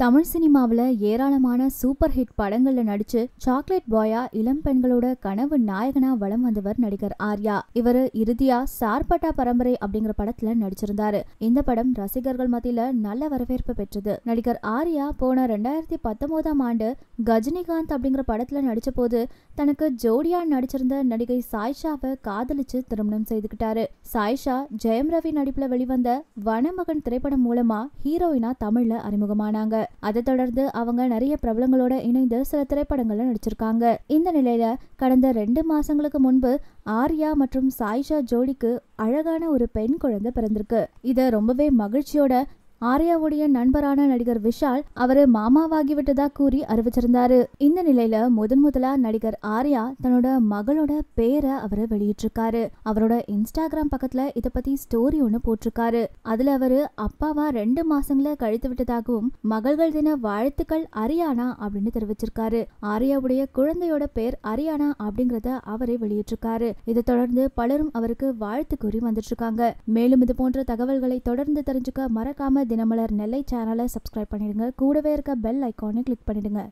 தமிழ் சினிமாவில் ஏராளமான super hit படங்கள்ல நடிச்சு சாக்லேட் பாயா இளம் பெண்களோட கனவு நாயகனா வலம் வந்தவர் நடிகர் ஆர்யா. இவர் இறுதியா சார்பட்டா பரம்பரை அப்படிங்கிற படத்துல நடிச்சிருந்தாரு. இந்த படம் ரசிகர்கள் மத்தியில நல்ல வரவேற்பு பெற்றது. நடிகர் ஆர்யா போன ரெண்டாயிரத்தி பத்தொன்பதாம் ஆண்டு கஜினிகாந்த் அப்படிங்கிற படத்துல நடிச்ச போது தனக்கு ஜோடியா நடிச்சிருந்த நடிகை சாய்ஷாவை காதலிச்சு திருமணம் செய்துகிட்டாரு. சாய்ஷா ஜெயம் ரவி நடிப்புல வெளிவந்த வனமகன் திரைப்படம் மூலமா ஹீரோயினா தமிழ்ல அறிமுகமானாங்க. அதை தொடர்ந்து அவங்க நிறைய பிரபலங்களோட இணைந்து சில திரைப்படங்கள்ல நடிச்சிருக்காங்க. இந்த நிலையில கடந்த ரெண்டு மாசங்களுக்கு முன்பு ஆர்யா மற்றும் சாய்ஷா ஜோடிக்கு அழகான ஒரு பெண் குழந்தை பிறந்திருக்கு. இத ரொம்பவே மகிழ்ச்சியோட ஆர்யாவுடைய நண்பரான நடிகர் விஷால் அவரு மாமாவாகிவிட்டதா கூறி அறிவிச்சிருந்தாரு. இந்த நிலையில முதன் முதலா நடிகர் ஆர்யா தன்னோட மகளோட பேரை அவரு வெளியிட்டிருக்காரு. அவரோட இன்ஸ்டாகிராம் பக்கத்துல இத பத்தி ஸ்டோரி ஒண்ணு போட்டிருக்காரு. அதுல அவரு அப்பாவா ரெண்டு மாசங்கள கழித்து விட்டதாகவும் மகள்கள் தின வாழ்த்துக்கள் அரியானா? அப்படின்னு தெரிவிச்சிருக்காரு. ஆர்யாவுடைய குழந்தையோட பேர் அரியானா அப்படிங்கறத அவரே வெளியிட்டிருக்காரு. இதை தொடர்ந்து பலரும் அவருக்கு வாழ்த்து கூறி வந்துட்டு இருக்காங்க மேலும் இது போன்ற தகவல்களை தொடர்ந்து தெரிஞ்சுக்க மறக்காம தினமலர் நெல்லை சேனலை சப்ஸ்கிரைப் பண்ணிடுங்க. கூடவே இருக்க பெல் ஐக்கானை கிளிக் பண்ணிடுங்க.